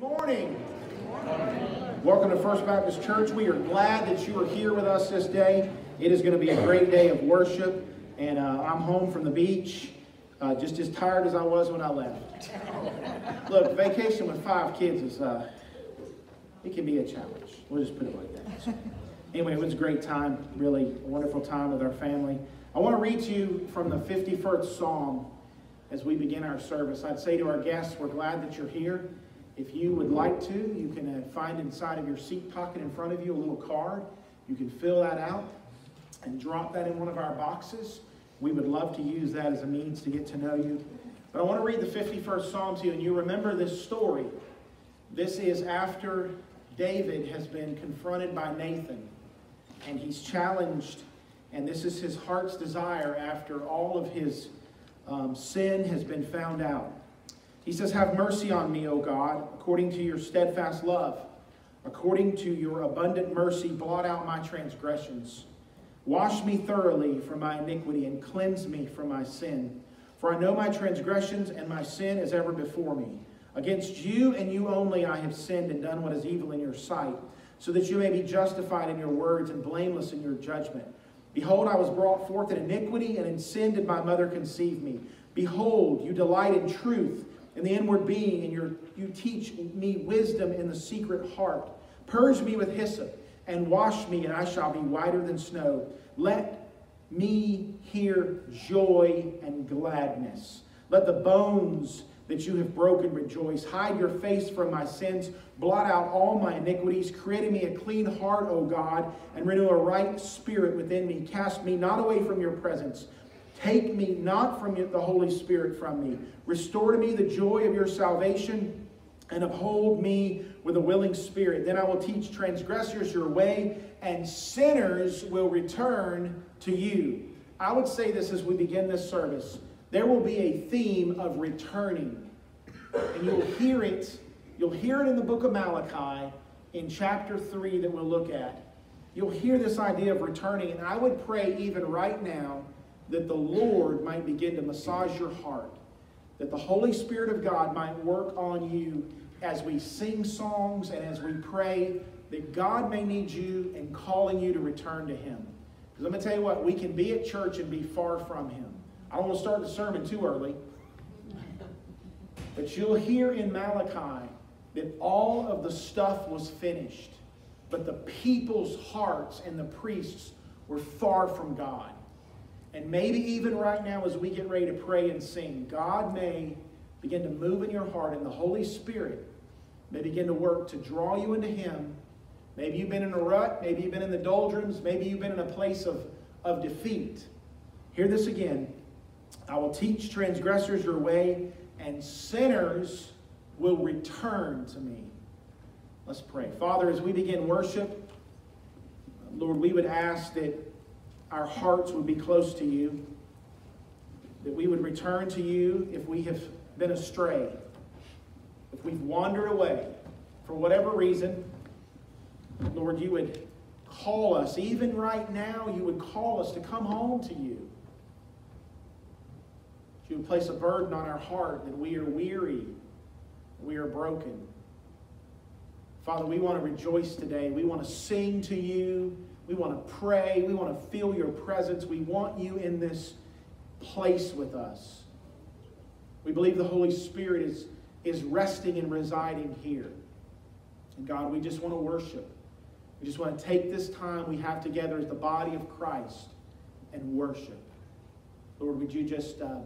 Good morning. Welcome to First Baptist Church. We are glad that you are here with us this day. It is going to be a great day of worship, and uh, I'm home from the beach, uh, just as tired as I was when I left. Look, vacation with five kids is uh, it can be a challenge. We'll just put it like that. Anyway, it was a great time, really a wonderful time with our family. I want to read to you from the 51st Psalm as we begin our service. I'd say to our guests, we're glad that you're here. If you would like to, you can uh, find inside of your seat pocket in front of you a little card. You can fill that out and drop that in one of our boxes. We would love to use that as a means to get to know you. But I want to read the 51st Psalm to you, and you remember this story. This is after David has been confronted by Nathan, and he's challenged, and this is his heart's desire after all of his um, sin has been found out. He says, Have mercy on me, O God, according to your steadfast love. According to your abundant mercy, blot out my transgressions. Wash me thoroughly from my iniquity and cleanse me from my sin. For I know my transgressions and my sin is ever before me. Against you and you only I have sinned and done what is evil in your sight, so that you may be justified in your words and blameless in your judgment. Behold, I was brought forth in iniquity, and in sin did my mother conceive me. Behold, you delight in truth in the inward being, and you teach me wisdom in the secret heart. Purge me with hyssop, and wash me, and I shall be whiter than snow. Let me hear joy and gladness. Let the bones that you have broken rejoice. Hide your face from my sins. Blot out all my iniquities. Create in me a clean heart, O God, and renew a right spirit within me. Cast me not away from your presence. Take me not from the Holy Spirit from me. Restore to me the joy of your salvation and uphold me with a willing spirit. Then I will teach transgressors your way, and sinners will return to you. I would say this as we begin this service there will be a theme of returning. And you'll hear it, you'll hear it in the book of Malachi in chapter 3 that we'll look at. You'll hear this idea of returning, and I would pray even right now that the Lord might begin to massage your heart, that the Holy Spirit of God might work on you as we sing songs and as we pray, that God may need you and calling you to return to Him. Because I'm going to tell you what, we can be at church and be far from Him. I don't want to start the sermon too early. But you'll hear in Malachi that all of the stuff was finished, but the people's hearts and the priests were far from God. And maybe even right now, as we get ready to pray and sing, God may begin to move in your heart, and the Holy Spirit may begin to work to draw you into Him. Maybe you've been in a rut, maybe you've been in the doldrums, maybe you've been in a place of, of defeat. Hear this again. I will teach transgressors your way, and sinners will return to me. Let's pray. Father, as we begin worship, Lord, we would ask that our hearts would be close to you, that we would return to you if we have been astray, if we've wandered away for whatever reason. Lord, you would call us, even right now, you would call us to come home to you. You would place a burden on our heart that we are weary, we are broken. Father, we want to rejoice today. We want to sing to you. We want to pray. We want to feel your presence. We want you in this place with us. We believe the Holy Spirit is, is resting and residing here. And God, we just want to worship. We just want to take this time we have together as the body of Christ and worship. Lord, would you just. Uh,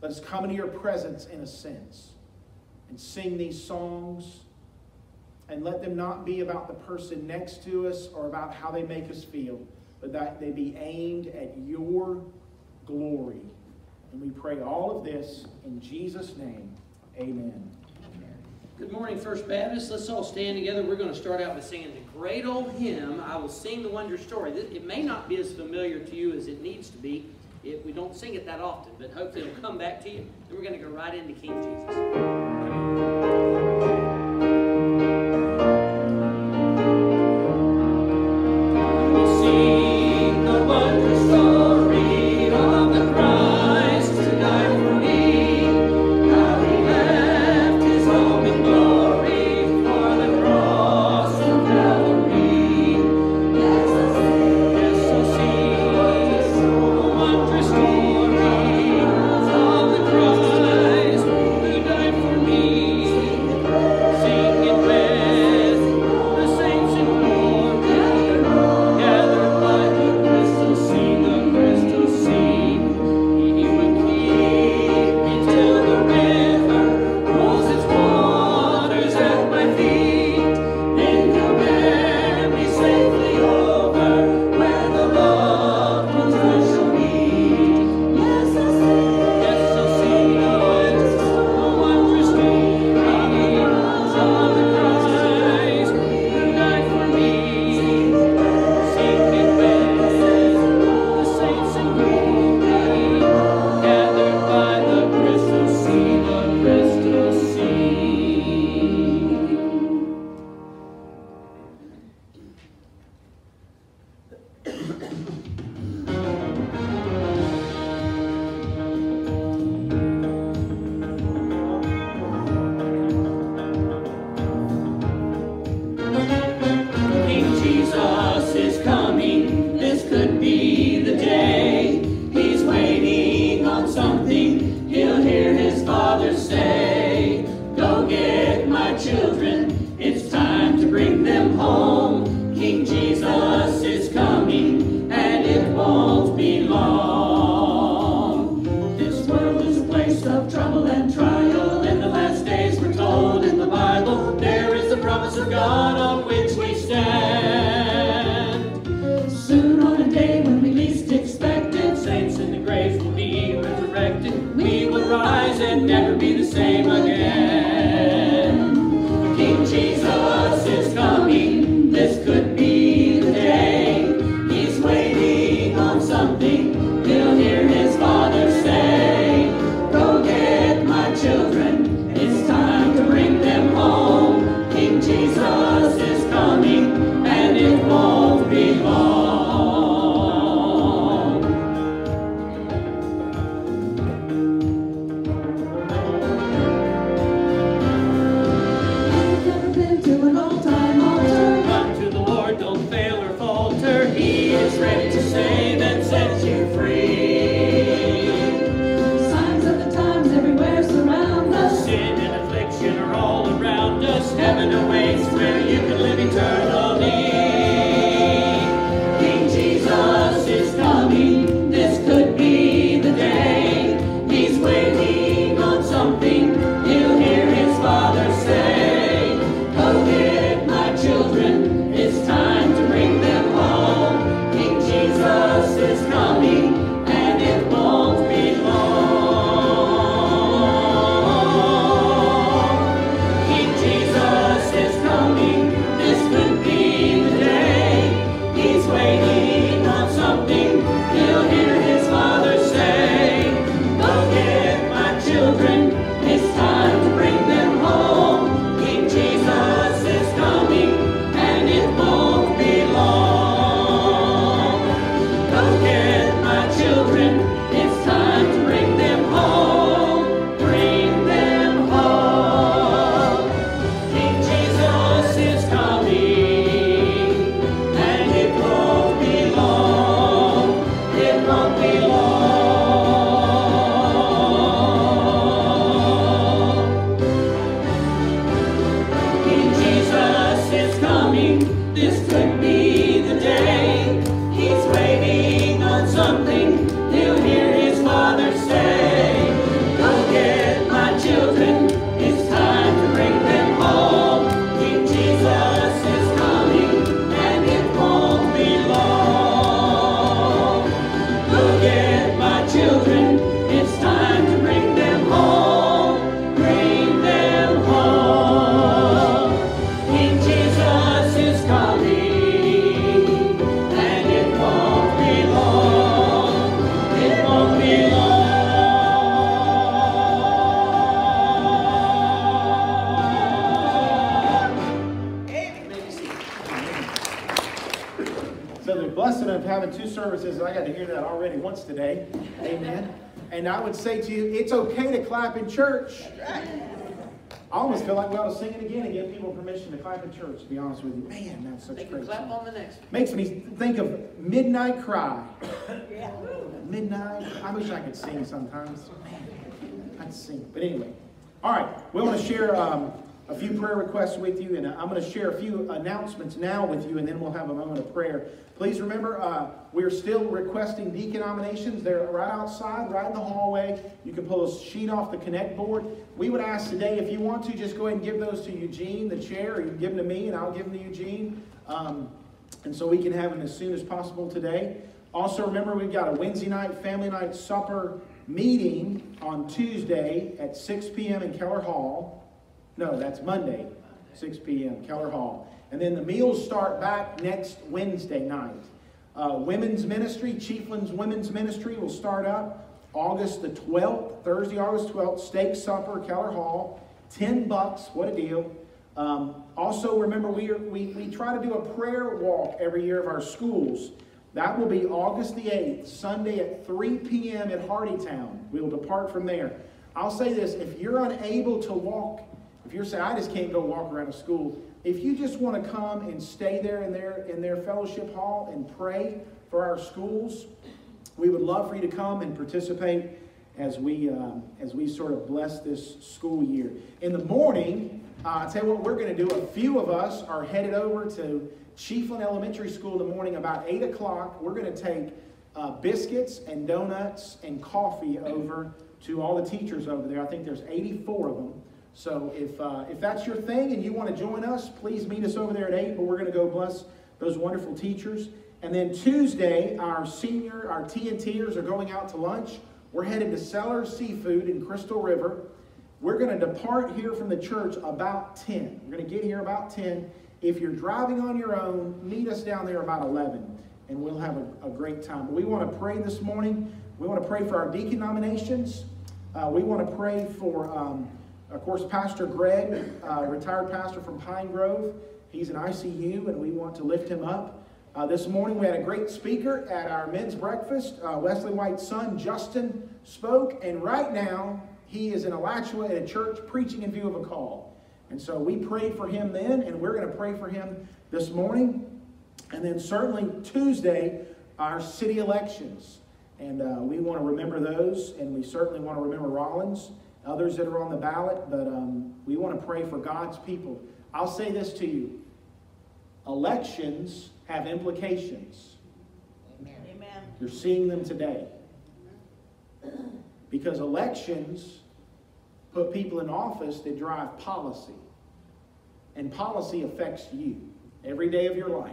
let us come into your presence in a sense and sing these songs and let them not be about the person next to us or about how they make us feel, but that they be aimed at your glory. And we pray all of this in Jesus' name. Amen. Good morning, First Baptist. Let's all stand together. We're going to start out by singing the great old hymn, I Will Sing the Wondrous Story. It may not be as familiar to you as it needs to be, it, we don't sing it that often, but hopefully it'll come back to you. Then we're going to go right into King Jesus. Never be the same again. Say to you, it's okay to clap in church. I almost feel like we ought to sing it again and give people permission to clap in church, to be honest with you. Man, that's such They great clap song. on the next. one. Makes me think of Midnight Cry. Midnight. I wish I could sing sometimes. Man, I'd sing. But anyway. All right. We want to share um, a few prayer requests with you, and I'm going to share a few announcements now with you, and then we'll have a moment of prayer. Please remember, uh, we're still requesting deacon nominations. They're right outside, right in the hallway. You can pull a sheet off the connect board. We would ask today, if you want to, just go ahead and give those to Eugene, the chair, or you can give them to me, and I'll give them to Eugene. Um, and so we can have them as soon as possible today. Also, remember, we've got a Wednesday night, family night supper meeting on Tuesday at 6 p.m. in Keller Hall. No, that's Monday, 6 p.m., Keller Hall. And then the meals start back next Wednesday night. Uh, women's ministry, Chiefland's Women's Ministry will start up August the 12th, Thursday, August 12th, steak supper, Keller Hall. 10 bucks, what a deal. Um, also, remember, we, are, we, we try to do a prayer walk every year of our schools. That will be August the 8th, Sunday at 3 p.m. at Hardeetown. We will depart from there. I'll say this if you're unable to walk, if you're saying, I just can't go walk around a school, if you just want to come and stay there in their, in their fellowship hall and pray for our schools, we would love for you to come and participate as we, um, as we sort of bless this school year. In the morning, uh, I tell you what we're going to do. A few of us are headed over to Chiefland Elementary School in the morning about 8 o'clock. We're going to take uh, biscuits and donuts and coffee over to all the teachers over there. I think there's 84 of them. So if, uh, if that's your thing and you want to join us, please meet us over there at 8, but we're going to go bless those wonderful teachers. And then Tuesday, our senior, our TNTers are going out to lunch. We're headed to Sellers Seafood in Crystal River. We're going to depart here from the church about 10. We're going to get here about 10. If you're driving on your own, meet us down there about 11, and we'll have a, a great time. We want to pray this morning. We want to pray for our deacon nominations. Uh, we want to pray for, um, of course, Pastor Greg, uh, retired pastor from Pine Grove. He's in ICU, and we want to lift him up. Uh, this morning we had a great speaker at our men's breakfast. Uh, Wesley White's son, Justin, spoke, and right now he is in Alachua at a church preaching in view of a call. And so we prayed for him then, and we're going to pray for him this morning. And then certainly Tuesday, our city elections. And uh, we want to remember those, and we certainly want to remember Rollins, others that are on the ballot, but um, we want to pray for God's people. I'll say this to you elections have implications. Amen. You're seeing them today. Because elections put people in office that drive policy. And policy affects you every day of your life.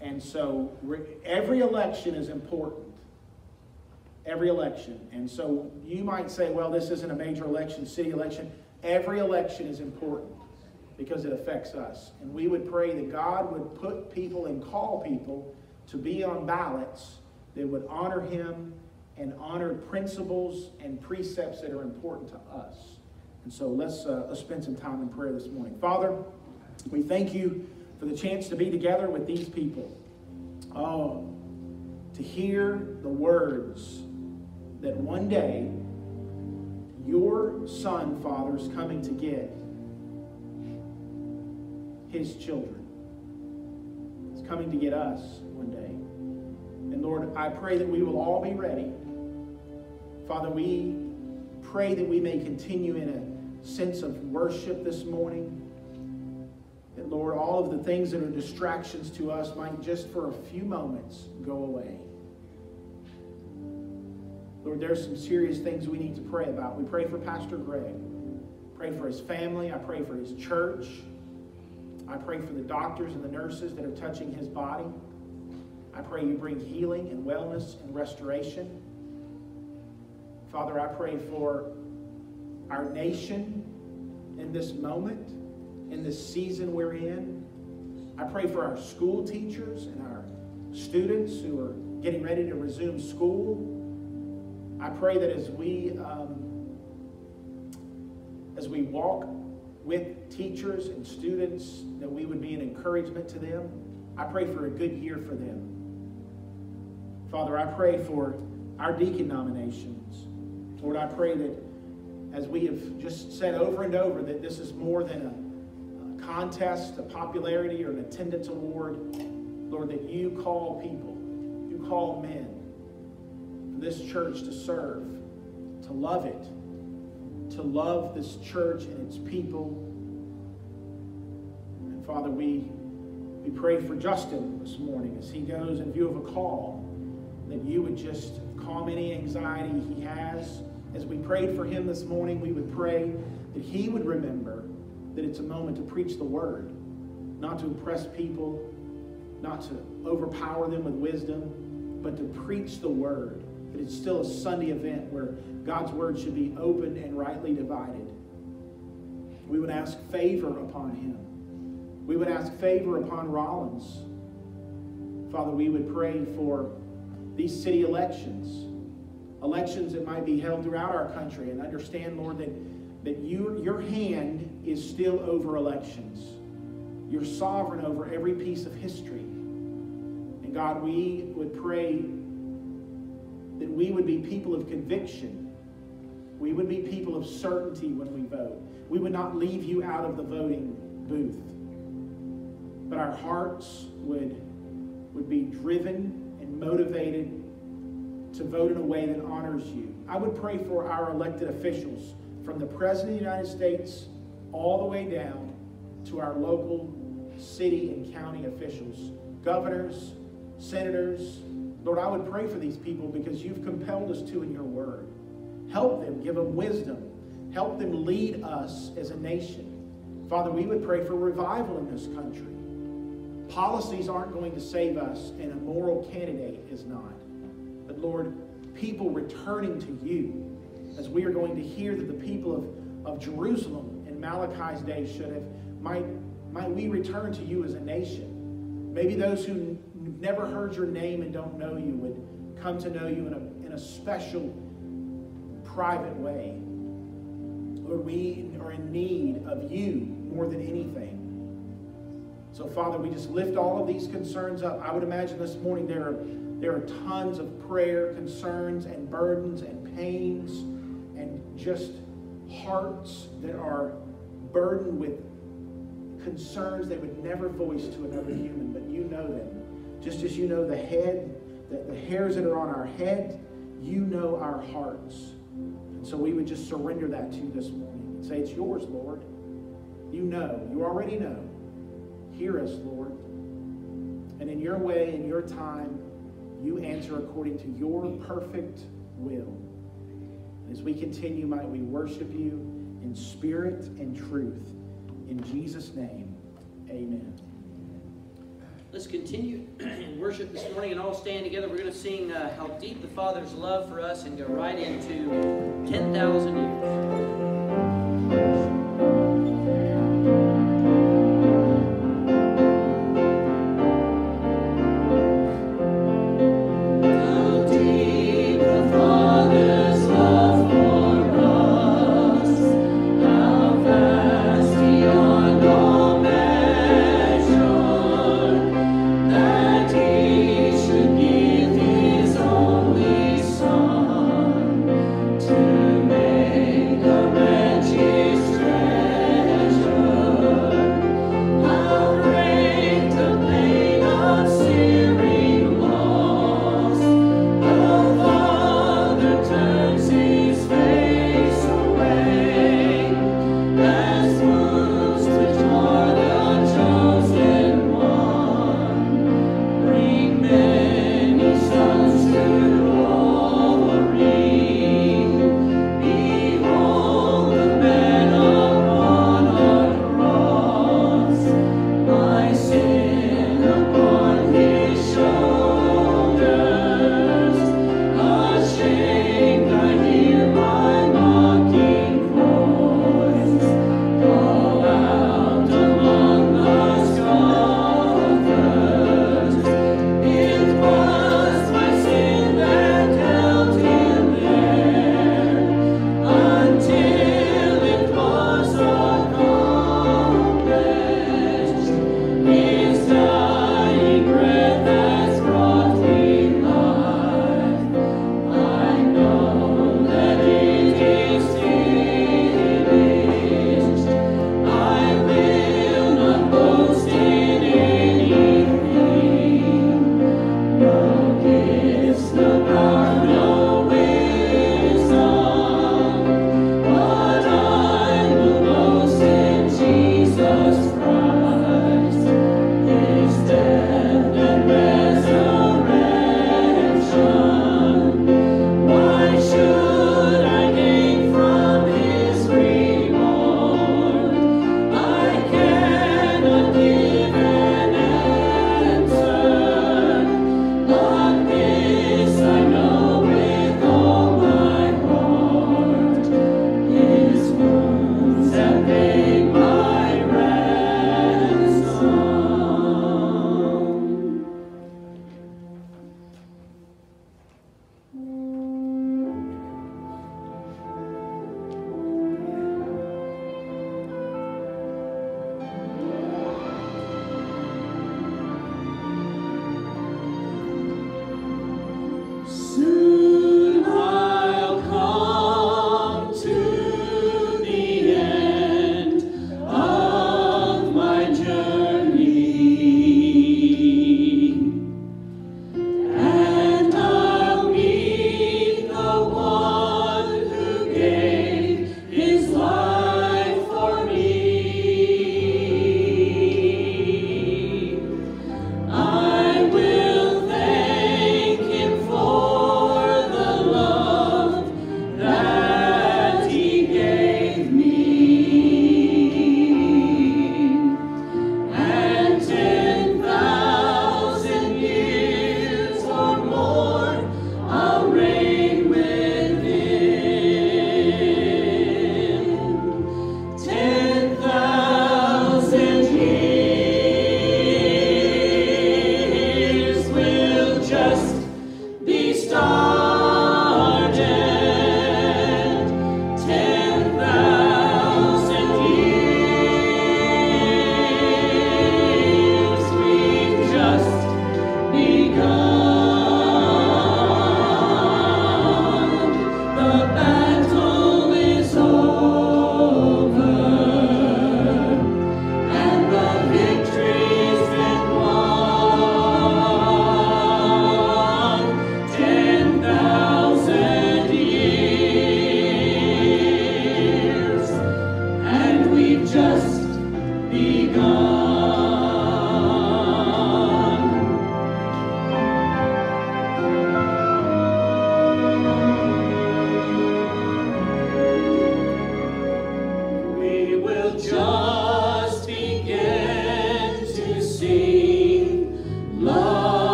And so every election is important. Every election. And so you might say, well, this isn't a major election, city election. Every election is important because it affects us. And we would pray that God would put people and call people to be on ballots that would honor Him and honor principles and precepts that are important to us. And so let's, uh, let's spend some time in prayer this morning. Father, we thank you for the chance to be together with these people. Oh, to hear the words that one day your son, Father, is coming to get his children. He's coming to get us one day. And Lord, I pray that we will all be ready. Father, we pray that we may continue in a sense of worship this morning. That, Lord, all of the things that are distractions to us might just for a few moments go away. Lord, there's some serious things we need to pray about. We pray for Pastor Greg. Pray for his family. I pray for his church. I pray for the doctors and the nurses that are touching his body. I pray you bring healing and wellness and restoration. Father, I pray for our nation in this moment, in this season we're in. I pray for our school teachers and our students who are getting ready to resume school. I pray that as we um, as we walk with teachers and students, that we would be an encouragement to them. I pray for a good year for them. Father, I pray for our deacon nominations. Lord, I pray that as we have just said over and over, that this is more than a, a contest, a popularity, or an attendance award. Lord, that you call people, you call men this church to serve, to love it, to love this church and its people. And Father, we, we pray for Justin this morning as he goes in view of a call, that you would just calm any anxiety he has. As we prayed for him this morning, we would pray that he would remember that it's a moment to preach the word, not to impress people, not to overpower them with wisdom, but to preach the word. That it's still a Sunday event where God's word should be open and rightly divided. We would ask favor upon him. We would ask favor upon Rollins. Father, we would pray for these city elections, elections that might be held throughout our country, and understand, Lord, that, that you, your hand is still over elections. You're sovereign over every piece of history. And God, we would pray that we would be people of conviction. We would be people of certainty when we vote. We would not leave you out of the voting booth. But our hearts would, would be driven and motivated to vote in a way that honors you. I would pray for our elected officials, from the President of the United States all the way down to our local city and county officials, governors, senators, Lord, I would pray for these people because you've compelled us to in your word. Help them, give them wisdom. Help them lead us as a nation. Father, we would pray for revival in this country. Policies aren't going to save us, and a moral candidate is not. But Lord, people returning to you, as we are going to hear that the people of, of Jerusalem in Malachi's day should have, might, might we return to you as a nation. Maybe those who never heard your name and don't know you would come to know you in a, in a special, private way. Lord, we are in need of you more than anything. So, Father, we just lift all of these concerns up. I would imagine this morning there are, there are tons of prayer, concerns, and burdens, and pains, and just hearts that are burdened with concerns they would never voice to another human, but you know them. Just as you know the head, the, the hairs that are on our head, you know our hearts. And so we would just surrender that to you this morning and say, It's yours, Lord. You know, you already know. Hear us, Lord. And in your way, in your time, you answer according to your perfect will. As we continue, might we worship you in spirit and truth. In Jesus' name, amen. Let's continue in worship this morning and all stand together. We're going to sing uh, How Deep the Father's Love for Us and go right into 10,000 years.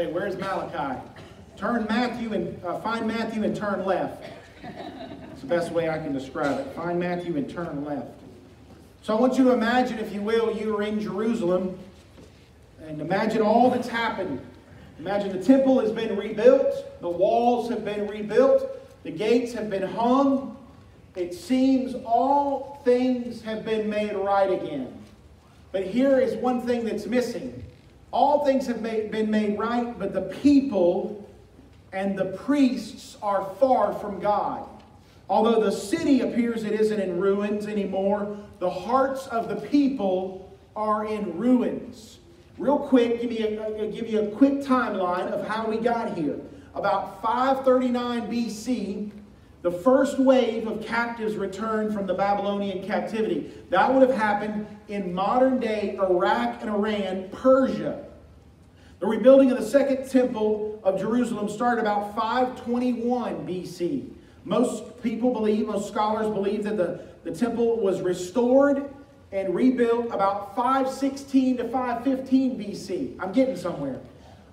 Say, where's Malachi? Turn Matthew and uh, find Matthew and turn left. It's the best way I can describe it. Find Matthew and turn left. So I want you to imagine, if you will, you are in Jerusalem and imagine all that's happened. Imagine the temple has been rebuilt, the walls have been rebuilt, the gates have been hung. It seems all things have been made right again. But here is one thing that's missing. All things have made, been made right, but the people and the priests are far from God. Although the city appears it isn't in ruins anymore, the hearts of the people are in ruins. Real quick, give, me a, give you a quick timeline of how we got here. About 539 BC, the first wave of captives returned from the Babylonian captivity. That would have happened in modern day Iraq and Iran, Persia. The rebuilding of the second temple of Jerusalem started about 521 BC. Most people believe, most scholars believe that the, the temple was restored and rebuilt about 516 to 515 BC. I'm getting somewhere.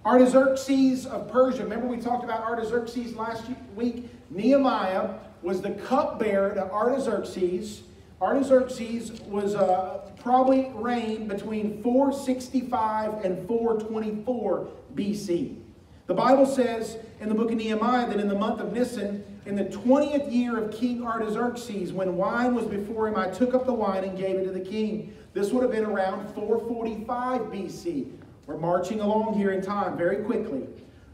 Artaxerxes of Persia, remember we talked about Artaxerxes last week? Nehemiah was the cupbearer to Artaxerxes. Artaxerxes was uh, probably reigned between 465 and 424 BC. The Bible says in the book of Nehemiah that in the month of Nisan, in the 20th year of King Artaxerxes, when wine was before him, I took up the wine and gave it to the king. This would have been around 445 BC. We're marching along here in time very quickly.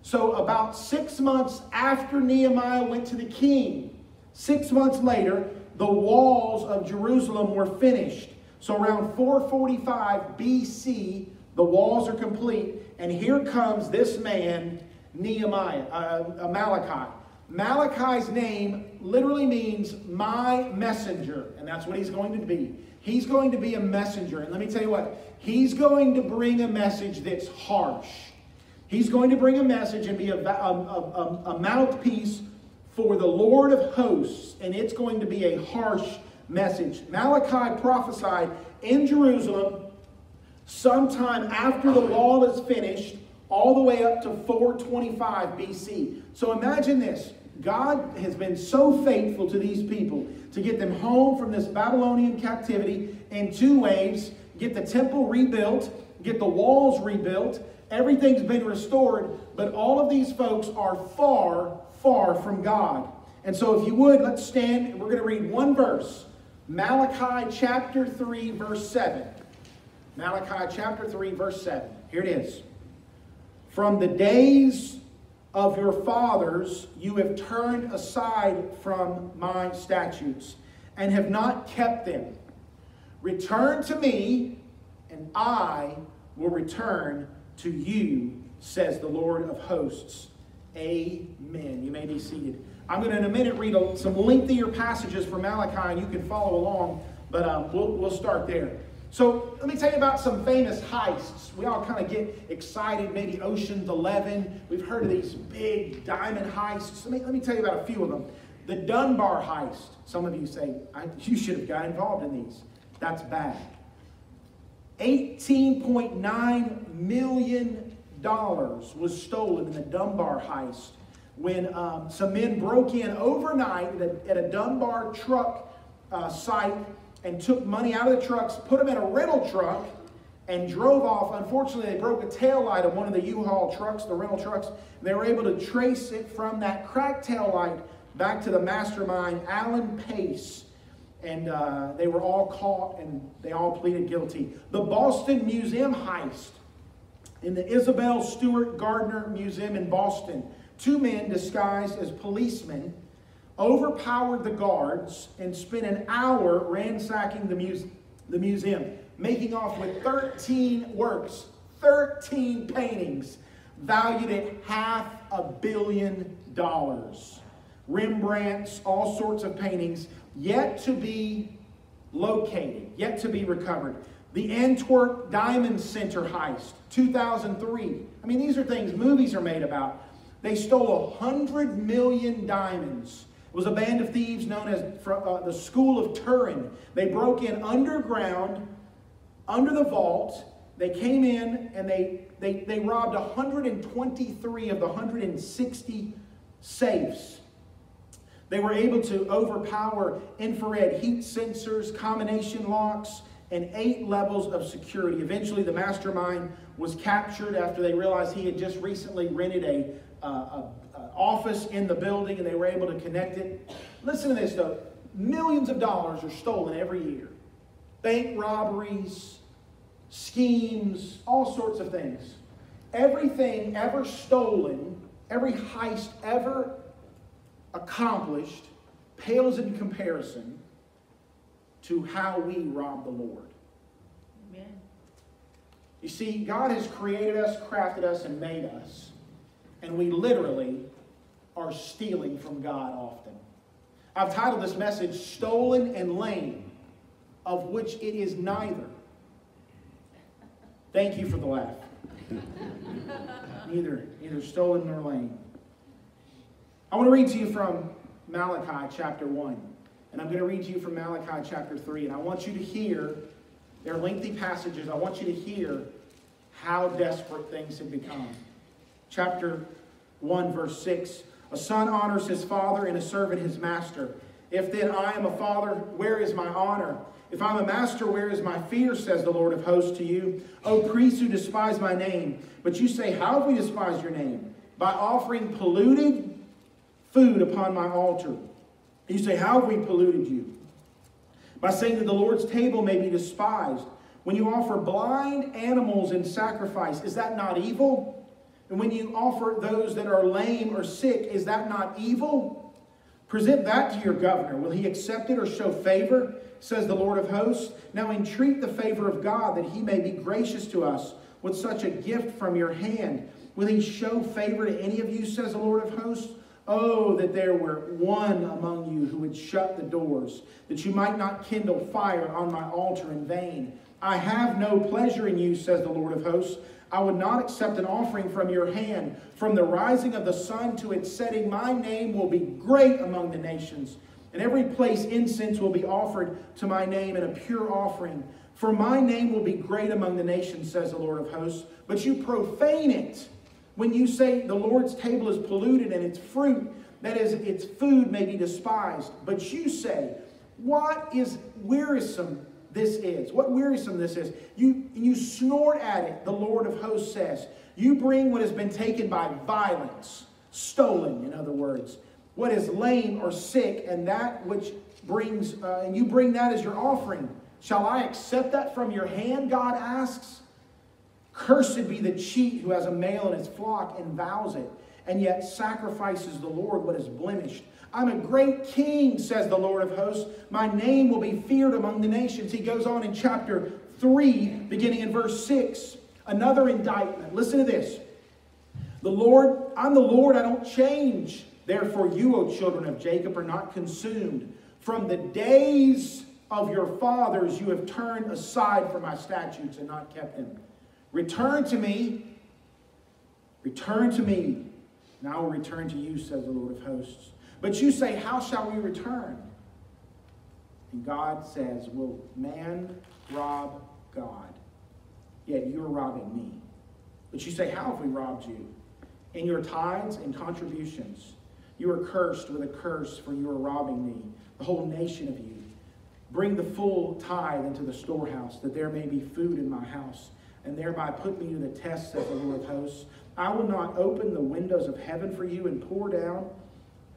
So, about six months after Nehemiah went to the king, six months later, the walls of Jerusalem were finished. So, around 445 BC, the walls are complete. And here comes this man, Nehemiah, uh, Malachi. Malachi's name literally means my messenger, and that's what he's going to be. He's going to be a messenger. And let me tell you what, he's going to bring a message that's harsh. He's going to bring a message and be a, a, a, a mouthpiece for the Lord of hosts, and it's going to be a harsh message. Malachi prophesied in Jerusalem sometime after the wall is finished, all the way up to 425 BC. So imagine this God has been so faithful to these people to get them home from this Babylonian captivity in two waves get the temple rebuilt, get the walls rebuilt. Everything's been restored, but all of these folks are far, far from God. And so, if you would, let's stand. We're going to read one verse Malachi chapter 3, verse 7. Malachi chapter 3, verse 7. Here it is. From the days of your fathers you have turned aside from my statutes and have not kept them. Return to me, and I will return to you, says the Lord of hosts. Amen. You may be seated. I'm going to, in a minute, read some lengthier passages from Malachi, and you can follow along, but um, we'll, we'll start there. So let me tell you about some famous heists. We all kind of get excited, maybe Ocean's 11. We've heard of these big diamond heists. Let me, let me tell you about a few of them. The Dunbar heist. Some of you say, you should have got involved in these. That's bad. $18.9 million was stolen in the Dunbar heist when um, some men broke in overnight at a, at a Dunbar truck uh, site and took money out of the trucks, put them in a rental truck, and drove off. Unfortunately, they broke a tail light of one of the U-Haul trucks, the rental trucks. they were able to trace it from that cracked tail light back to the mastermind, Allen Pace. And uh, they were all caught and they all pleaded guilty. The Boston Museum heist in the Isabel Stewart Gardner Museum in Boston. Two men disguised as policemen overpowered the guards, and spent an hour ransacking the, muse- the museum, making off with 13 works, 13 paintings valued at half a billion dollars. Rembrandt's, all sorts of paintings, yet to be located, yet to be recovered. The Antwerp Diamond Center heist, 2003. I mean, these are things movies are made about. They stole 100 million diamonds It was a band of thieves known as uh, the School of Turin. They broke in underground, under the vault. They came in and they, they, they robbed 123 of the 160 safes. They were able to overpower infrared heat sensors, combination locks, and eight levels of security. Eventually, the mastermind was captured after they realized he had just recently rented a, uh, a, a office in the building and they were able to connect it. Listen to this though millions of dollars are stolen every year. Bank robberies, schemes, all sorts of things. Everything ever stolen, every heist ever accomplished, pales in comparison to how we rob the Lord. Amen. You see, God has created us, crafted us, and made us, and we literally are stealing from God often. I've titled this message, Stolen and Lame, of which it is neither. Thank you for the laugh. neither, neither stolen nor lame. I want to read to you from Malachi chapter 1. And I'm going to read to you from Malachi chapter 3. And I want you to hear, they're lengthy passages. I want you to hear how desperate things have become. Chapter 1, verse 6 A son honors his father, and a servant his master. If then I am a father, where is my honor? If I'm a master, where is my fear, says the Lord of hosts to you? O priests who despise my name. But you say, How have we despised your name? By offering polluted food upon my altar. You say, How have we polluted you? By saying that the Lord's table may be despised. When you offer blind animals in sacrifice, is that not evil? And when you offer those that are lame or sick, is that not evil? Present that to your governor. Will he accept it or show favor? Says the Lord of hosts. Now entreat the favor of God that he may be gracious to us with such a gift from your hand. Will he show favor to any of you, says the Lord of hosts? Oh, that there were one among you who would shut the doors, that you might not kindle fire on my altar in vain. I have no pleasure in you, says the Lord of hosts. I would not accept an offering from your hand. From the rising of the sun to its setting, my name will be great among the nations. In every place, incense will be offered to my name and a pure offering. For my name will be great among the nations, says the Lord of hosts. But you profane it when you say the Lord's table is polluted and its fruit, that is, its food may be despised, but you say, what is wearisome this is? What wearisome this is? You, you snort at it, the Lord of hosts says. You bring what has been taken by violence, stolen, in other words, what is lame or sick, and that which brings, uh, and you bring that as your offering. Shall I accept that from your hand? God asks. Cursed be the cheat who has a male in his flock and vows it, and yet sacrifices the Lord what is blemished. I'm a great king, says the Lord of hosts. My name will be feared among the nations. He goes on in chapter 3, beginning in verse 6. Another indictment. Listen to this. The Lord, I'm the Lord, I don't change. Therefore, you, O children of Jacob, are not consumed. From the days of your fathers, you have turned aside from my statutes and not kept them. Return to me. Return to me, and I will return to you, says the Lord of hosts. But you say, How shall we return? And God says, Will man rob God? Yet you're robbing me. But you say, How have we robbed you? In your tithes and contributions. You are cursed with a curse, for you are robbing me, the whole nation of you. Bring the full tithe into the storehouse, that there may be food in my house and thereby put me to the test, says the Lord of hosts. I will not open the windows of heaven for you and pour down,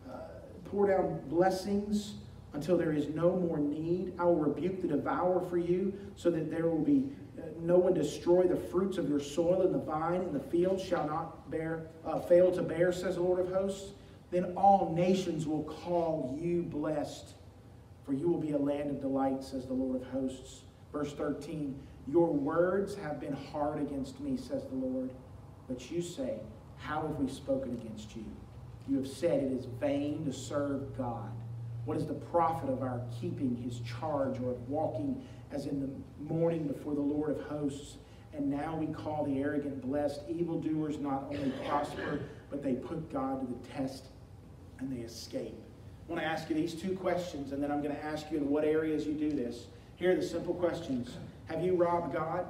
uh, pour down blessings until there is no more need. I will rebuke the devourer for you, so that there will be uh, no one destroy the fruits of your soil, and the vine in the field shall not bear uh, fail to bear, says the Lord of hosts. Then all nations will call you blessed, for you will be a land of delight, says the Lord of hosts. Verse 13. Your words have been hard against me, says the Lord. But you say, How have we spoken against you? You have said it is vain to serve God. What is the profit of our keeping his charge or of walking as in the morning before the Lord of hosts? And now we call the arrogant blessed. Evildoers not only prosper, but they put God to the test and they escape. I want to ask you these two questions, and then I'm going to ask you in what areas you do this. Here are the simple questions Have you robbed God?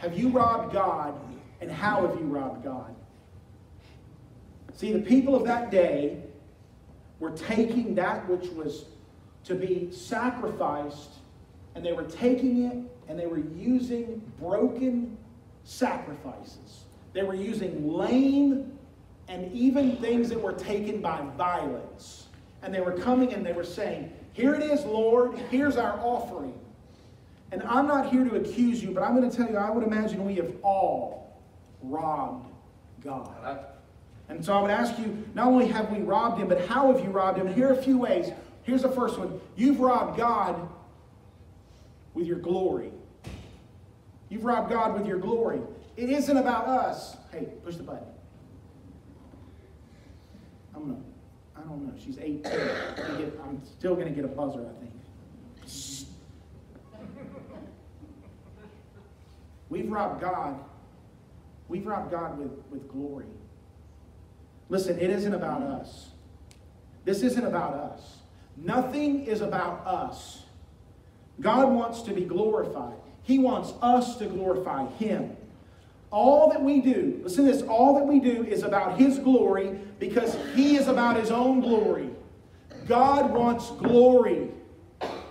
Have you robbed God, and how have you robbed God? See, the people of that day were taking that which was to be sacrificed, and they were taking it and they were using broken sacrifices. They were using lame and even things that were taken by violence. And they were coming and they were saying, Here it is, Lord, here's our offering. And I'm not here to accuse you, but I'm going to tell you, I would imagine we have all robbed God. And so I would ask you, not only have we robbed him, but how have you robbed him? here are a few ways. Here's the first one. You've robbed God with your glory. You've robbed God with your glory. It isn't about us. Hey, push the button. I'm gonna, I don't know. She's 18. I'm, get, I'm still gonna get a buzzer, I think. We've robbed God. We've robbed God with, with glory. Listen, it isn't about us. This isn't about us. Nothing is about us. God wants to be glorified. He wants us to glorify Him. All that we do, listen to this, all that we do is about His glory because He is about His own glory. God wants glory.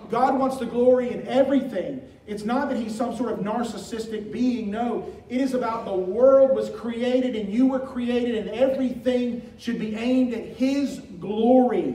God wants the glory in everything. It's not that he's some sort of narcissistic being. No, it is about the world was created and you were created and everything should be aimed at his glory.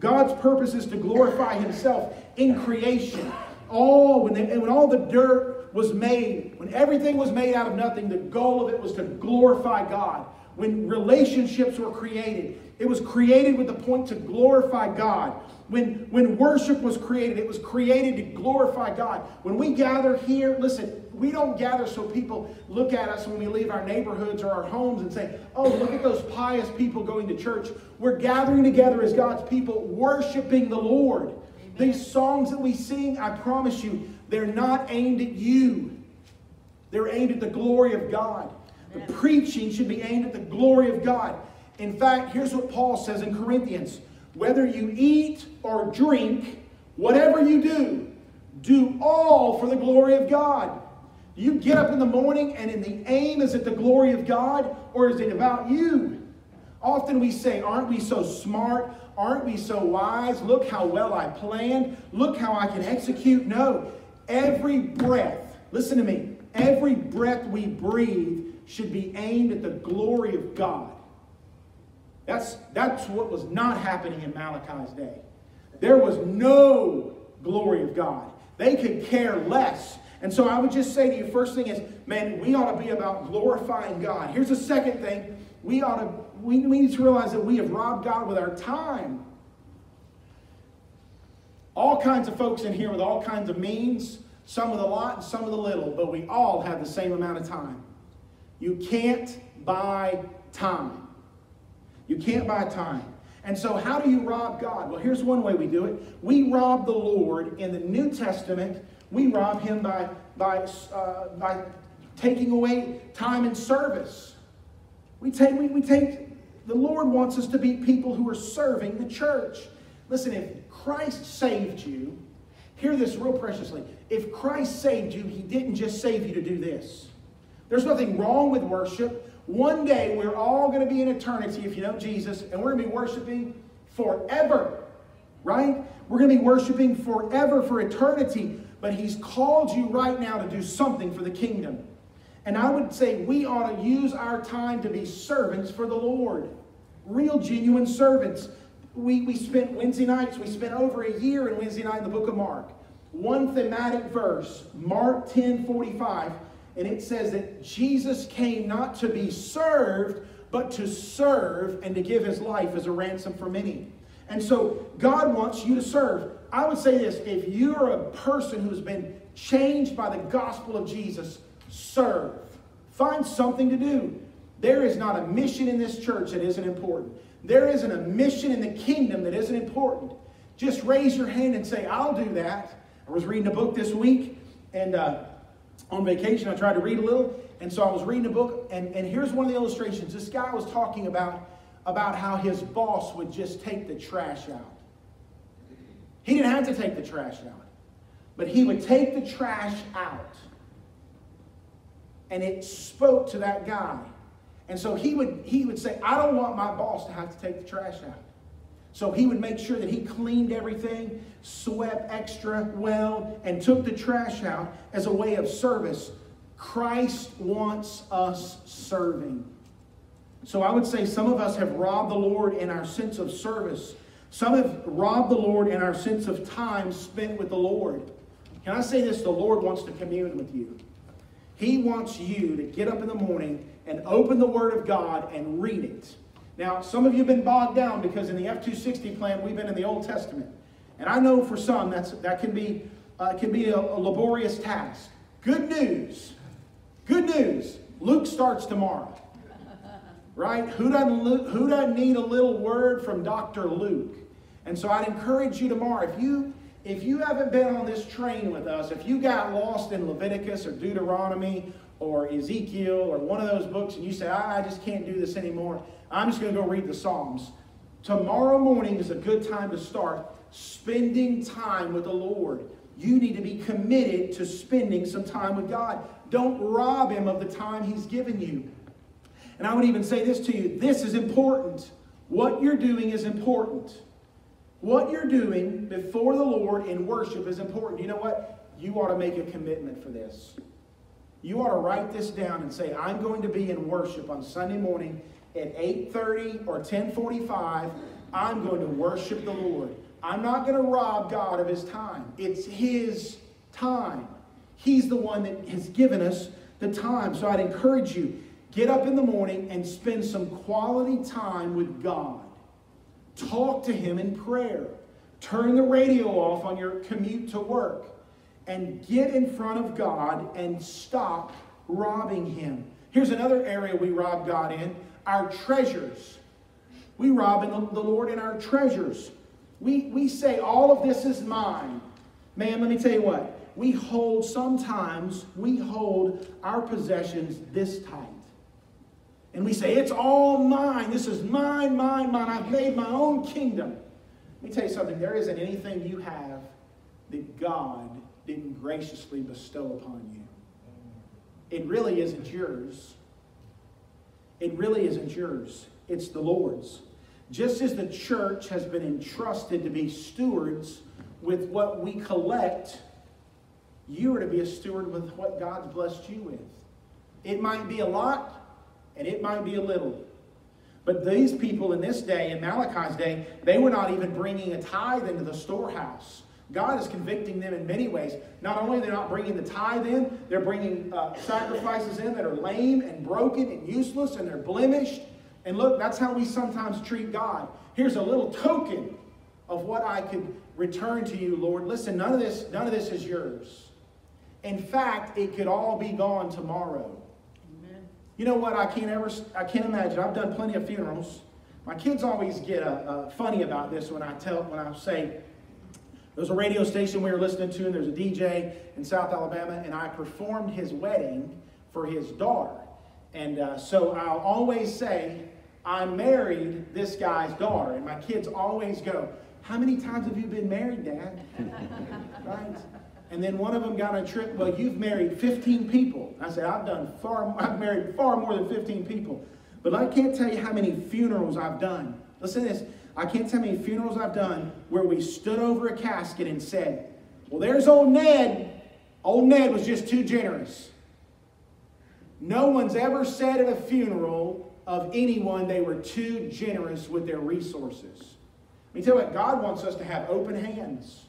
God's purpose is to glorify himself in creation. All when, they, when all the dirt was made, when everything was made out of nothing, the goal of it was to glorify God. When relationships were created, it was created with the point to glorify God. When, when worship was created, it was created to glorify God. When we gather here, listen, we don't gather so people look at us when we leave our neighborhoods or our homes and say, oh, look at those pious people going to church. We're gathering together as God's people, worshiping the Lord. Amen. These songs that we sing, I promise you, they're not aimed at you. They're aimed at the glory of God. Amen. The preaching should be aimed at the glory of God. In fact, here's what Paul says in Corinthians whether you eat or drink, whatever you do, do all for the glory of God. You get up in the morning and in the aim is it the glory of God or is it about you? Often we say, Aren't we so smart? Aren't we so wise? Look how well I planned. Look how I can execute. No, every breath, listen to me, every breath we breathe should be aimed at the glory of God. That's, that's what was not happening in Malachi's day. There was no glory of God. They could care less. And so I would just say to you, first thing is, man, we ought to be about glorifying God. Here's the second thing. We ought to, we, we need to realize that we have robbed God with our time. All kinds of folks in here with all kinds of means, some with a lot and some with a little, but we all have the same amount of time. You can't buy time. You can't buy time. And so, how do you rob God? Well, here's one way we do it. We rob the Lord in the New Testament. We rob Him by, by, uh, by taking away time and service. We take, we, we take, the Lord wants us to be people who are serving the church. Listen, if Christ saved you, hear this real preciously. If Christ saved you, He didn't just save you to do this. There's nothing wrong with worship. One day we're all going to be in eternity, if you know Jesus, and we're going to be worshiping forever, right? We're going to be worshiping forever for eternity, but He's called you right now to do something for the kingdom. And I would say we ought to use our time to be servants for the Lord, real, genuine servants. We, we spent Wednesday nights, we spent over a year in Wednesday night in the book of Mark. One thematic verse, Mark 10 45 and it says that Jesus came not to be served, but to serve and to give his life as a ransom for many. And so God wants you to serve. I would say this if you're a person who's been changed by the gospel of Jesus, serve. Find something to do. There is not a mission in this church that isn't important. There isn't a mission in the kingdom that isn't important. Just raise your hand and say, I'll do that. I was reading a book this week, and uh, on vacation. I tried to read a little, and so I was reading a book, and, and here's one of the illustrations. This guy was talking about about how his boss would just take the trash out. He didn't have to take the trash out, but he would take the trash out. And it spoke to that guy. And so he would, he would say, I don't want my boss to have to take the trash out. So he would make sure that he cleaned everything, swept extra well, and took the trash out as a way of service. Christ wants us serving. So I would say some of us have robbed the Lord in our sense of service. Some have robbed the Lord in our sense of time spent with the Lord. Can I say this? The Lord wants to commune with you. He wants you to get up in the morning and open the Word of God and read it. Now, some of you have been bogged down because in the F-260 plan, we've been in the Old Testament. And I know for some that's, that can be, uh, can be a, a laborious task. Good news. Good news. Luke starts tomorrow. Right? Who doesn't, who doesn't need a little word from Dr. Luke? And so I'd encourage you tomorrow, if you if you haven't been on this train with us, if you got lost in Leviticus or Deuteronomy or Ezekiel or one of those books and you say, I, I just can't do this anymore, I'm just going to go read the Psalms. Tomorrow morning is a good time to start spending time with the Lord. You need to be committed to spending some time with God. Don't rob Him of the time He's given you. And I would even say this to you this is important. What you're doing is important. What you're doing before the Lord in worship is important. You know what? You ought to make a commitment for this. You ought to write this down and say, I'm going to be in worship on Sunday morning at 8:30 or 10:45. I'm going to worship the Lord. I'm not going to rob God of his time. It's his time. He's the one that has given us the time. So I'd encourage you, get up in the morning and spend some quality time with God. Talk to Him in prayer. Turn the radio off on your commute to work and get in front of God and stop robbing Him. Here's another area we rob God in our treasures. We rob the Lord in our treasures. We, we say, All of this is mine. Man, let me tell you what. We hold, sometimes, we hold our possessions this tight. And we say, It's all mine. This is mine, mine, mine. I've made my own kingdom. Let me tell you something. There isn't anything you have that God didn't graciously bestow upon you. It really isn't yours. It really isn't yours. It's the Lord's. Just as the church has been entrusted to be stewards with what we collect, you are to be a steward with what God's blessed you with. It might be a lot, and it might be a little. But these people in this day, in Malachi's day, they were not even bringing a tithe into the storehouse. God is convicting them in many ways. Not only they're they not bringing the tithe in, they're bringing uh, sacrifices in that are lame and broken and useless and they're blemished. And look, that's how we sometimes treat God. Here's a little token of what I could return to you, Lord. Listen, none of this, none of this is yours. In fact, it could all be gone tomorrow. You know what? I can't ever, I can't imagine. I've done plenty of funerals. My kids always get uh, uh, funny about this when I tell, when I say, there's a radio station we were listening to, and there's a DJ in South Alabama, and I performed his wedding for his daughter. And uh, so I'll always say, I married this guy's daughter. And my kids always go, How many times have you been married, Dad? right? And then one of them got on a trip, well, you've married 15 people. I said, I've done far, I've married far more than 15 people. But I can't tell you how many funerals I've done. Listen to this. I can't tell how many funerals I've done where we stood over a casket and said, well, there's old Ned. Old Ned was just too generous. No one's ever said at a funeral of anyone they were too generous with their resources. Let me tell you what, God wants us to have open hands.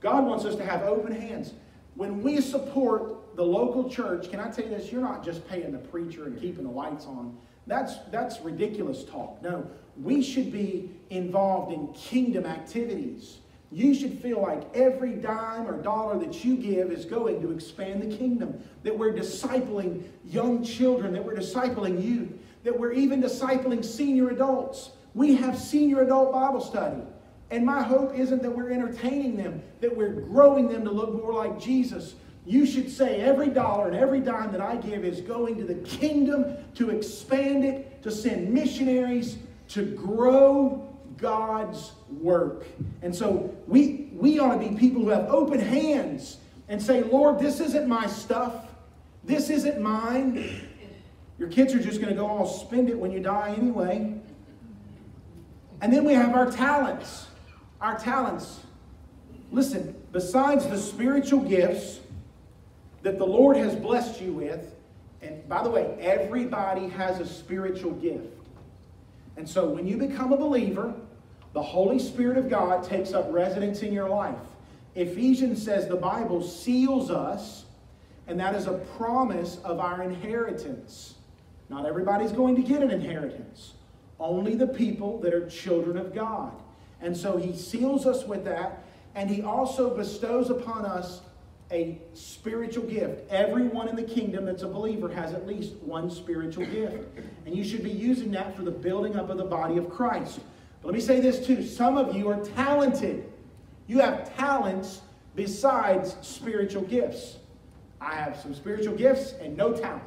God wants us to have open hands. When we support the local church, can I tell you this? You're not just paying the preacher and keeping the lights on. That's, that's ridiculous talk. No, we should be involved in kingdom activities. You should feel like every dime or dollar that you give is going to expand the kingdom. That we're discipling young children, that we're discipling youth, that we're even discipling senior adults. We have senior adult Bible study. And my hope isn't that we're entertaining them, that we're growing them to look more like Jesus. you should say every dollar and every dime that I give is going to the kingdom to expand it, to send missionaries, to grow God's work. And so we, we ought to be people who have open hands and say, Lord, this isn't my stuff. This isn't mine. Your kids are just going to go all spend it when you die anyway. And then we have our talents. Our talents. Listen, besides the spiritual gifts that the Lord has blessed you with, and by the way, everybody has a spiritual gift. And so when you become a believer, the Holy Spirit of God takes up residence in your life. Ephesians says the Bible seals us, and that is a promise of our inheritance. Not everybody's going to get an inheritance, only the people that are children of God. And so he seals us with that, and he also bestows upon us a spiritual gift. Everyone in the kingdom that's a believer has at least one spiritual gift. And you should be using that for the building up of the body of Christ. But let me say this too some of you are talented. You have talents besides spiritual gifts. I have some spiritual gifts and no talent.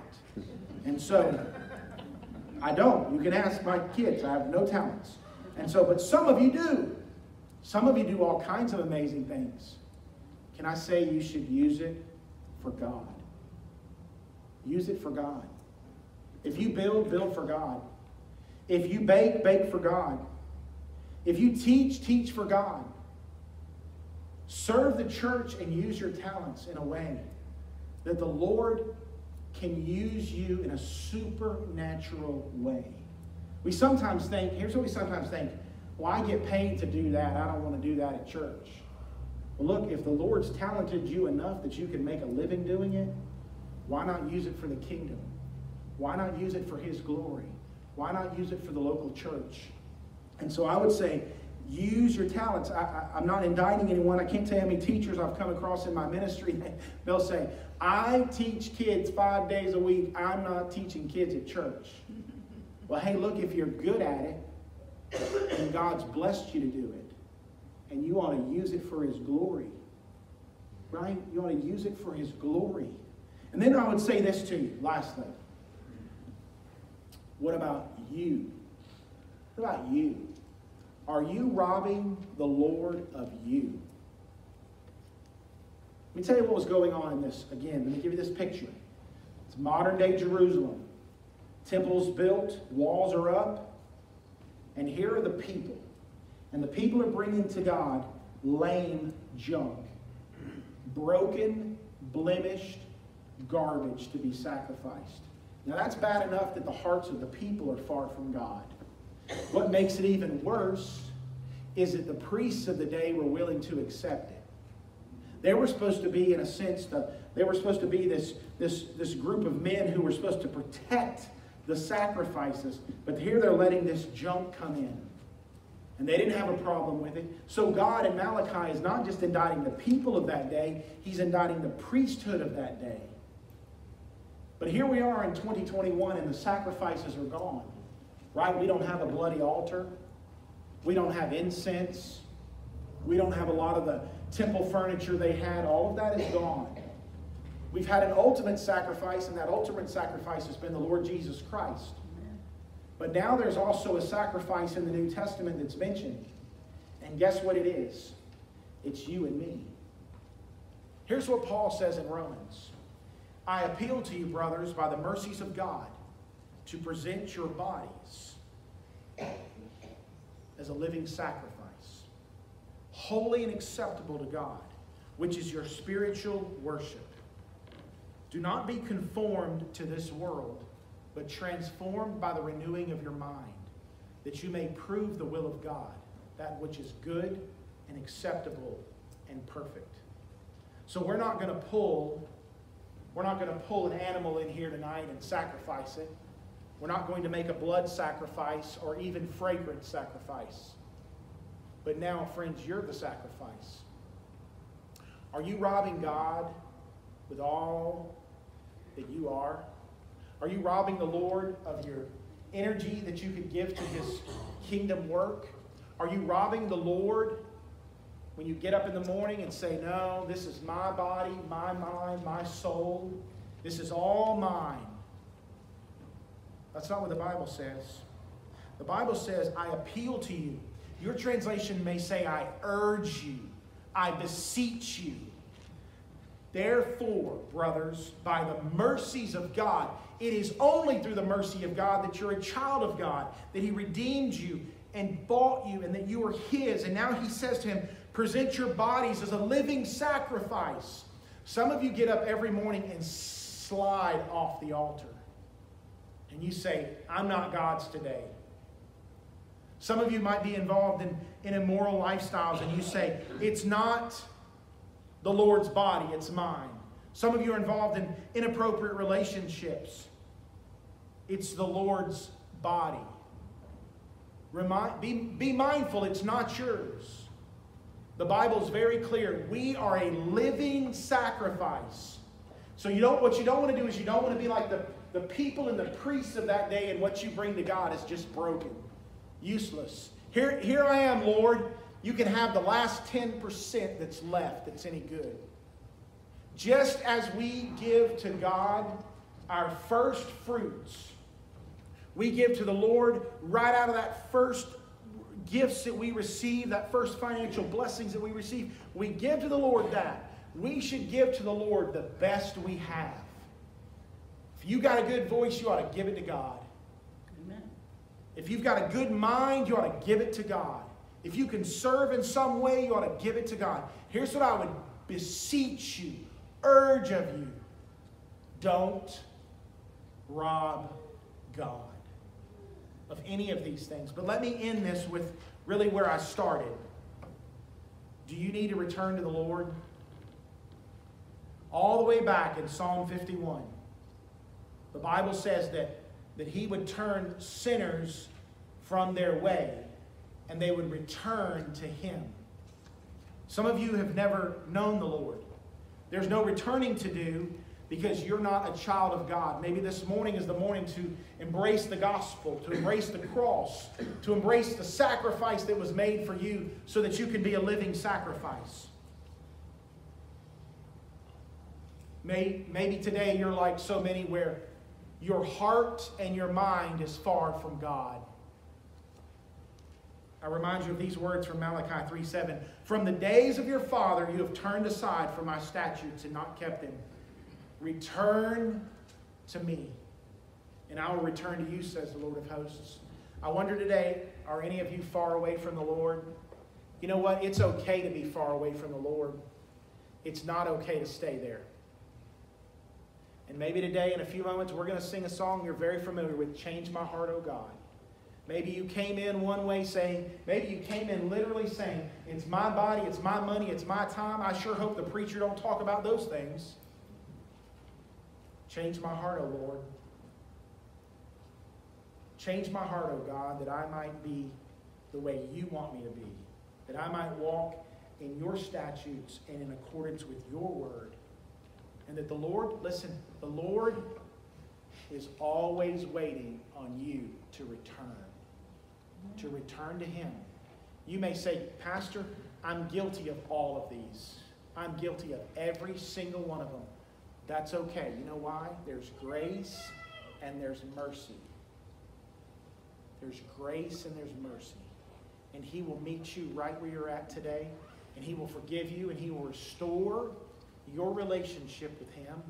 And so I don't. You can ask my kids. I have no talents. And so, but some of you do. Some of you do all kinds of amazing things. Can I say you should use it for God? Use it for God. If you build, build for God. If you bake, bake for God. If you teach, teach for God. Serve the church and use your talents in a way that the Lord can use you in a supernatural way. We sometimes think, here's what we sometimes think well, I get paid to do that. I don't want to do that at church. Well, look, if the Lord's talented you enough that you can make a living doing it, why not use it for the kingdom? Why not use it for His glory? Why not use it for the local church? And so I would say, use your talents. I, am not indicting anyone. I can't tell you how many teachers I've come across in my ministry. They'll say, I teach kids five days a week. I'm not teaching kids at church. Well, hey, look, if you're good at it, and God's blessed you to do it, and you ought to use it for His glory, right? You ought to use it for His glory. And then I would say this to you, lastly. What about you? What about you? Are you robbing the Lord of you? Let me tell you what was going on in this. Again, let me give you this picture. It's modern day Jerusalem. Temple's built, walls are up, and here are the people. And the people are bringing to God lame junk, broken, blemished garbage to be sacrificed. Now that's bad enough that the hearts of the people are far from God. What makes it even worse is that the priests of the day were willing to accept it. They were supposed to be, in a sense, the, they were supposed to be this, this, this group of men who were supposed to protect the sacrifices. But here they're letting this junk come in. And they didn't have a problem with it. So God in Malachi is not just indicting the people of that day, He's indicting the priesthood of that day. But here we are in 2021 and the sacrifices are gone. Right? We don't have a bloody altar. We don't have incense. We don't have a lot of the temple furniture they had. All of that is gone. We've had an ultimate sacrifice, and that ultimate sacrifice has been the Lord Jesus Christ. But now there's also a sacrifice in the New Testament that's mentioned. And guess what it is? It's you and me. Here's what Paul says in Romans I appeal to you, brothers, by the mercies of God to present your bodies as a living sacrifice, holy and acceptable to God, which is your spiritual worship. Do not be conformed to this world, but transformed by the renewing of your mind, that you may prove the will of God, that which is good and acceptable and perfect. So we're not going to pull we're not going to pull an animal in here tonight and sacrifice it. We're not going to make a blood sacrifice or even fragrant sacrifice. But now, friends, you're the sacrifice. Are you robbing God with all that you are? Are you robbing the Lord of your energy that you could give to his kingdom work? Are you robbing the Lord When you get up in the morning and say, No, this is my body, my mind, my soul, this is all mine. That's not what the Bible says. The Bible says, I appeal to you. Your translation may say, I urge you, I beseech you. Therefore, brothers, by the mercies of God, it is only through the mercy of God that you're a child of God, that He redeemed you and bought you, and that you are His. And now He says to him, present your bodies as a living sacrifice. Some of you get up every morning and slide off the altar. And you say, I'm not God's today. Some of you might be involved in, in immoral lifestyles, and you say, It's not the Lord's body, it's mine. Some of you are involved in inappropriate relationships. It's the Lord's body. Remind, be, be mindful, it's not yours. The Bible is very clear. We are a living sacrifice. So you don't what you don't want to do is you don't want to be like the, the people and the priests of that day, and what you bring to God is just broken. Useless. Here, here I am, Lord. You can have the last 10% that's left that's any good. Just as we give to God our first fruits, we give to the Lord right out of that first gifts that we receive, that first financial blessings that we receive, we give to the Lord that. We should give to the Lord the best we have. If you got a good voice, you ought to give it to God. Amen. If you've got a good mind, you ought to give it to God. If you can serve in some way, you ought to give it to God. Here's what I would beseech you, urge of you don't rob God of any of these things. But let me end this with really where I started. Do you need to return to the Lord? All the way back in Psalm 51, the Bible says that, that He would turn sinners from their way and they would return to Him. Some of you have never known the Lord. There's no returning to do because you're not a child of God. Maybe this morning is the morning to embrace the gospel, to embrace the cross, to embrace the sacrifice that was made for you so that you can be a living sacrifice. Maybe today you're like so many where your heart and your mind is far from God. I remind you of these words from Malachi 3 7. From the days of your father, you have turned aside from my statutes and not kept them. Return to me, and I will return to you, says the Lord of hosts. I wonder today, are any of you far away from the Lord? You know what? It's okay to be far away from the Lord. It's not okay to stay there. And maybe today, in a few moments, we're going to sing a song you're very familiar with Change My Heart, O God. Maybe you came in one way saying, maybe you came in literally saying, it's my body, it's my money, it's my time. I sure hope the preacher don't talk about those things. Change my heart, O Lord. Change my heart, O God, that I might be the way you want me to be. That I might walk in your statutes and in accordance with your word. And that the Lord, listen, the Lord is always waiting on you to return to return to Him. You may say, Pastor, I'm guilty of all of these. I'm guilty of every single one of them. That's okay. You know why? There's grace and there's mercy. There's grace and there's mercy. And He will meet you right where you're at today. And He will forgive you and He will restore your relationship with Him.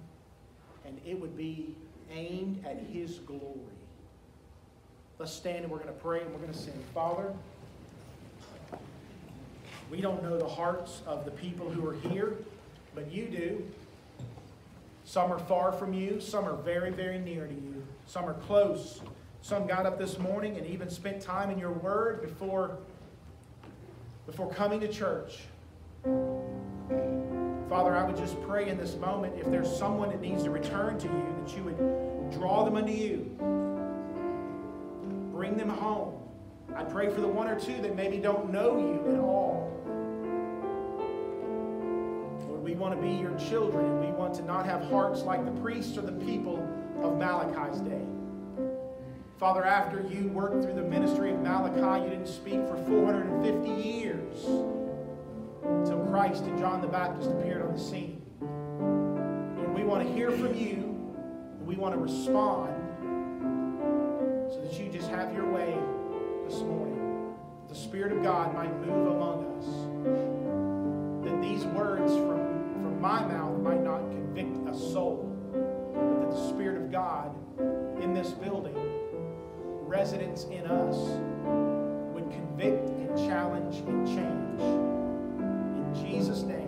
And it would be aimed at His glory. Let's stand and we're going to pray and we're going to sing. Father, we don't know the hearts of the people who are here, but you do. Some are far from you, some are very, very near to you, some are close. Some got up this morning and even spent time in your word before, before coming to church. Father, I would just pray in this moment if there's someone that needs to return to you, that you would draw them unto you bring them home. I pray for the one or two that maybe don't know you at all. Lord, we want to be your children and we want to not have hearts like the priests or the people of Malachi's day. Father, after you worked through the ministry of Malachi, you didn't speak for 450 years. Until Christ and John the Baptist appeared on the scene. And we want to hear from you, and we want to respond so that you just have your way this morning. The Spirit of God might move among us. That these words from, from my mouth might not convict a soul, but that the Spirit of God in this building, residence in us, would convict and challenge and change. In Jesus' name.